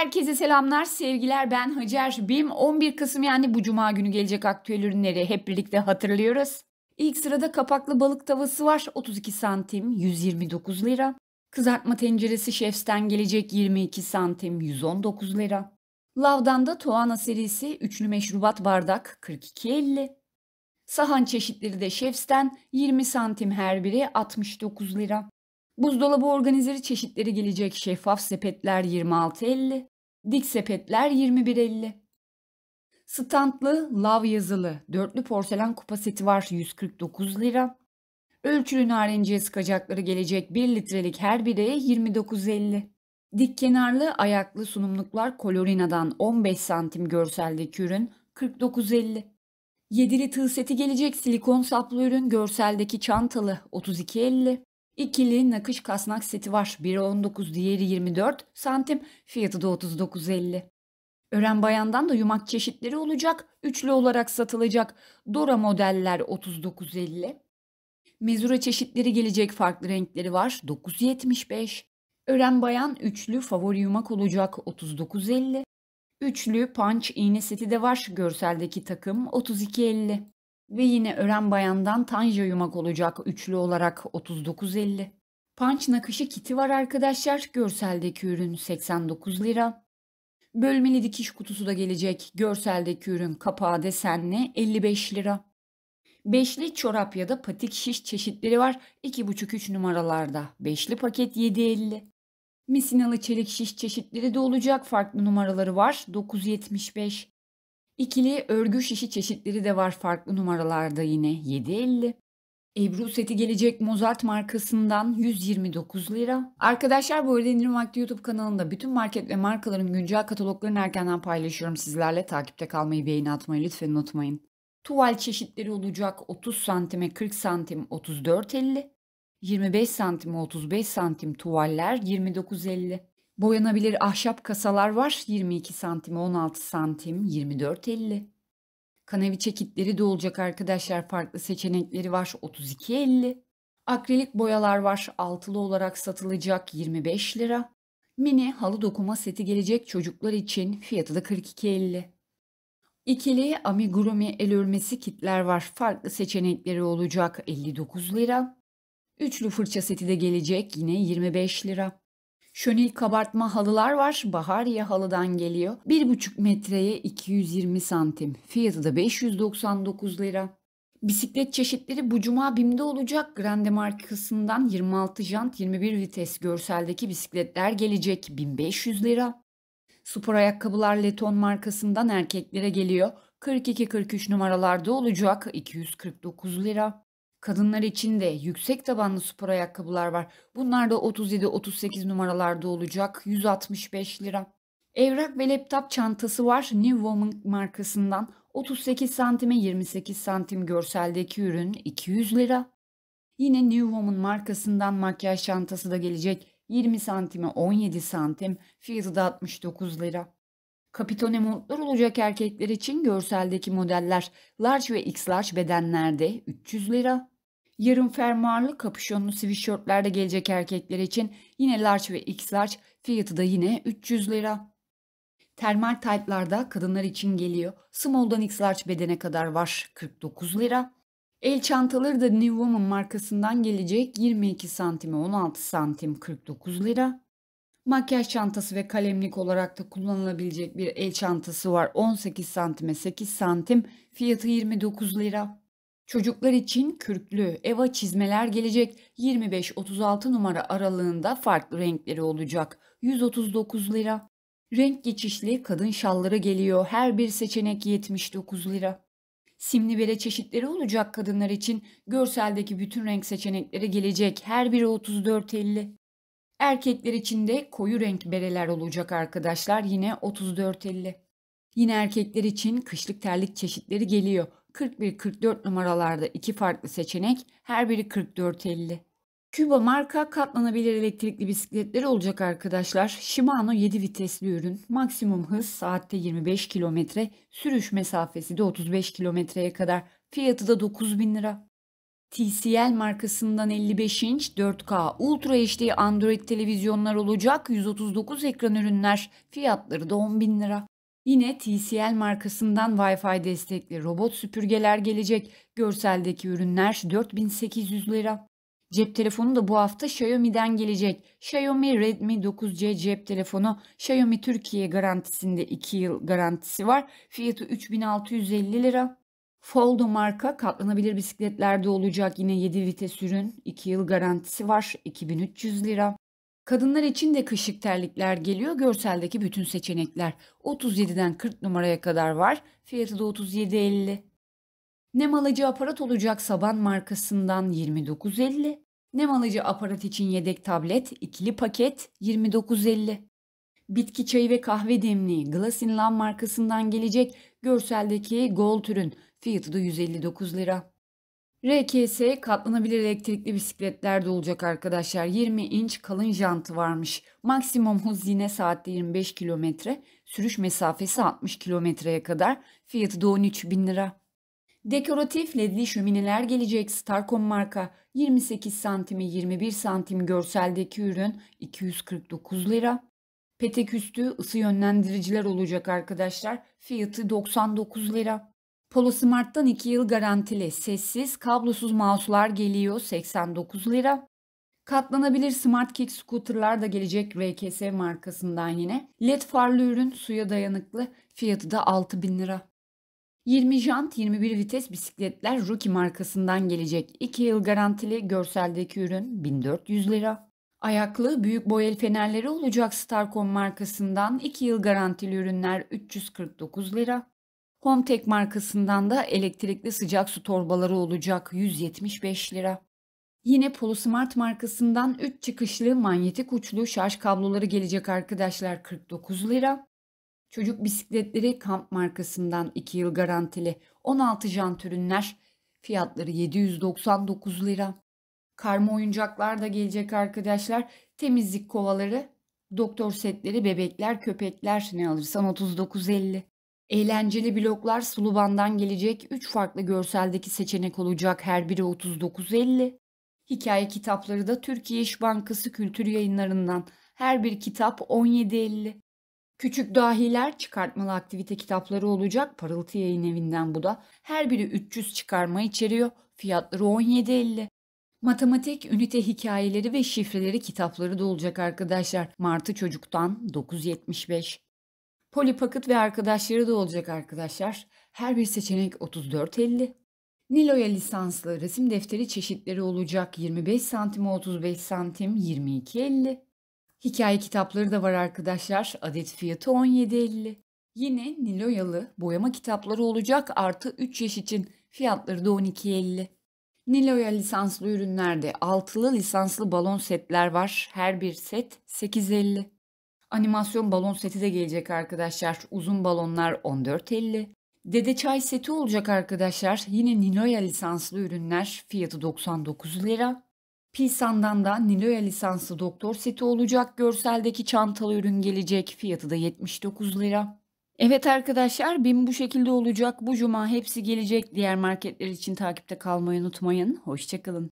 Herkese selamlar, sevgiler. Ben Hacer Bim. 11 Kasım yani bu cuma günü gelecek aktüel ürünleri hep birlikte hatırlıyoruz. İlk sırada kapaklı balık tavası var. 32 santim, 129 lira. Kızartma tenceresi Chef'sten gelecek 22 santim, 119 lira. Lav'dan da Tuana serisi üçlü meşrubat bardak 42.50. Sahan çeşitleri de Chef'sten 20 santim her biri 69 lira. Buzdolabı organizeri çeşitleri gelecek şeffaf sepetler 26.50, dik sepetler 21.50. Standlı lav yazılı dörtlü porselen kupa seti var 149 lira. Ölçülü narenciye sıkacakları gelecek 1 litrelik her biri 29.50. Dik kenarlı ayaklı sunumluklar Colorina'dan 15 santim görseldeki ürün 49.50. Yedili tığ seti gelecek silikon saplı ürün görseldeki çantalı 32.50. İkili nakış kasnak seti var. Biri 19, diğeri 24 santim. Fiyatı da 39.50. Ören bayandan da yumak çeşitleri olacak. Üçlü olarak satılacak. Dora modeller 39.50. Mezura çeşitleri gelecek farklı renkleri var. 9.75. Ören bayan üçlü favori yumak olacak 39.50. Üçlü punch iğne seti de var. Görseldeki takım 32.50. Ve yine ören bayandan tanja yumak olacak üçlü olarak 39.50. Punch nakışı kiti var arkadaşlar. Görseldeki ürün 89 lira. Bölmeli dikiş kutusu da gelecek. Görseldeki ürün kapağı desenli 55 lira. Beşli çorap ya da patik şiş çeşitleri var. 2,5-3 numaralarda. Beşli paket 7.50. Misinalı çelik şiş çeşitleri de olacak. Farklı numaraları var. 9.75. İkili örgü şişi çeşitleri de var farklı numaralarda yine 7.50. Ebru seti gelecek Mozart markasından 129 lira. Arkadaşlar bu arada indirim vakti YouTube kanalında bütün market ve markaların güncel kataloglarını erkenden paylaşıyorum sizlerle. Takipte kalmayı, beğeni atmayı lütfen unutmayın. Tuval çeşitleri olacak 30 santime 40 santim 34.50. 25 santim 35 santim tuvaller 29.50. Boyanabilir ahşap kasalar var. 22 santim, 16 santim, 24.50. Kanevi çekitleri de olacak arkadaşlar. Farklı seçenekleri var. 32.50. Akrilik boyalar var. Altılı olarak satılacak 25 lira. Mini halı dokuma seti gelecek çocuklar için. Fiyatı da 42.50. İkili amigurumi el örmesi kitler var. Farklı seçenekleri olacak 59 lira. Üçlü fırça seti de gelecek yine 25 lira. Şönil kabartma halılar var. Bahariye halıdan geliyor. 1,5 metreye 220 santim. Fiyatı da 599 lira. Bisiklet çeşitleri bu cuma BİM'de olacak. Grande markasından 26 jant 21 vites görseldeki bisikletler gelecek 1500 lira. Spor ayakkabılar Leton markasından erkeklere geliyor. 42-43 numaralarda olacak 249 lira. Kadınlar için de yüksek tabanlı spor ayakkabılar var. Bunlar da 37-38 numaralarda olacak. 165 lira. Evrak ve laptop çantası var. New Woman markasından 38 santime 28 santim görseldeki ürün 200 lira. Yine New Woman markasından makyaj çantası da gelecek. 20 santime 17 santim fiyatı da 69 lira. Kapitone montlar olacak erkekler için görseldeki modeller large ve x large bedenlerde 300 lira. Yarım fermuarlı kapüşonlu sweatshirtler de gelecek erkekler için yine large ve x large fiyatı da yine 300 lira. Termal taytlarda kadınlar için geliyor. Small'dan x large bedene kadar var 49 lira. El çantaları da New Woman markasından gelecek 22 santime 16 santim 49 lira. Makyaj çantası ve kalemlik olarak da kullanılabilecek bir el çantası var 18 santime 8 santim fiyatı 29 lira. Çocuklar için kürklü eva çizmeler gelecek 25-36 numara aralığında farklı renkleri olacak. 139 lira. Renk geçişli kadın şalları geliyor. Her bir seçenek 79 lira. Simli bere çeşitleri olacak kadınlar için. Görseldeki bütün renk seçenekleri gelecek. Her biri 34.50. Erkekler için de koyu renk bereler olacak arkadaşlar. Yine 34.50. Yine erkekler için kışlık terlik çeşitleri geliyor. 41-44 numaralarda iki farklı seçenek, her biri 44.50. Küba marka katlanabilir elektrikli bisikletleri olacak arkadaşlar. Shimano 7 vitesli ürün. Maksimum hız saatte 25 km, sürüş mesafesi de 35 kilometreye kadar. Fiyatı da 9000 lira. TCL markasından 55 inç 4K Ultra HD Android televizyonlar olacak. 139 ekran ürünler. Fiyatları da 10 bin lira. Yine TCL markasından Wi-Fi destekli robot süpürgeler gelecek. Görseldeki ürünler 4800 lira. Cep telefonu da bu hafta Xiaomi'den gelecek. Xiaomi Redmi 9C cep telefonu Xiaomi Türkiye garantisinde 2 yıl garantisi var. Fiyatı 3650 lira. Foldo marka katlanabilir bisikletlerde olacak yine 7 vites ürün. 2 yıl garantisi var. 2300 lira. Kadınlar için de kışlık terlikler geliyor. Görseldeki bütün seçenekler 37'den 40 numaraya kadar var. Fiyatı da 37.50. Nem alıcı aparat olacak Saban markasından 29.50. Nem alıcı aparat için yedek tablet ikili paket 29.50. Bitki çayı ve kahve demliği Glass in Love markasından gelecek görseldeki Gold ürün fiyatı da 159 lira. RKS katlanabilir elektrikli bisikletler de olacak arkadaşlar. 20 inç kalın jantı varmış. Maksimum hız yine saatte 25 kilometre. Sürüş mesafesi 60 kilometreye kadar. Fiyatı da 13 bin lira. Dekoratif ledli şömineler gelecek Starcom marka 28 santimi 21 santim görseldeki ürün 249 lira. Petek üstü ısı yönlendiriciler olacak arkadaşlar. Fiyatı 99 lira. Polo Smart'tan 2 yıl garantili sessiz kablosuz mouse'lar geliyor 89 lira. Katlanabilir Smart Kick scooter'lar da gelecek RKS markasından yine. LED farlı ürün suya dayanıklı fiyatı da 6000 lira. 20 jant 21 vites bisikletler Rookie markasından gelecek. 2 yıl garantili görseldeki ürün 1400 lira. Ayaklı büyük boy el fenerleri olacak Starcom markasından 2 yıl garantili ürünler 349 lira. Hometek markasından da elektrikli sıcak su torbaları olacak 175 lira. Yine Polosmart markasından 3 çıkışlı manyetik uçlu şarj kabloları gelecek arkadaşlar 49 lira. Çocuk bisikletleri Kamp markasından 2 yıl garantili 16 jant ürünler fiyatları 799 lira. Karma oyuncaklar da gelecek arkadaşlar. Temizlik kovaları, doktor setleri, bebekler, köpekler ne alırsan 39.50. Eğlenceli bloklar Suluban'dan gelecek 3 farklı görseldeki seçenek olacak her biri 39.50. Hikaye kitapları da Türkiye İş Bankası Kültür Yayınlarından her bir kitap 17.50. Küçük dahiler çıkartmalı aktivite kitapları olacak. Parıltı Yayın Evi'nden bu da. Her biri 300 çıkarma içeriyor. Fiyatları 17.50. Matematik, ünite hikayeleri ve şifreleri kitapları da olacak arkadaşlar. Martı Çocuk'tan 9.75. Polipakıt ve arkadaşları da olacak arkadaşlar. Her bir seçenek 34.50. Nilo'ya lisanslı resim defteri çeşitleri olacak 25 santim 35 santim 22.50. Hikaye kitapları da var arkadaşlar. Adet fiyatı 17.50. Yine Niloyalı boyama kitapları olacak artı 3 yaş için fiyatları da 12.50. Niloya lisanslı ürünlerde altılı lisanslı balon setler var. Her bir set 8.50. Animasyon balon seti de gelecek arkadaşlar. Uzun balonlar 14.50. Dede çay seti olacak arkadaşlar. Yine Niloya lisanslı ürünler fiyatı 99 lira. Pilsan'dan da Niloya lisanslı doktor seti olacak. Görseldeki çantalı ürün gelecek. Fiyatı da 79 lira. Evet arkadaşlar BİM bu şekilde olacak. Bu cuma hepsi gelecek. Diğer marketler için takipte kalmayı unutmayın. Hoşçakalın.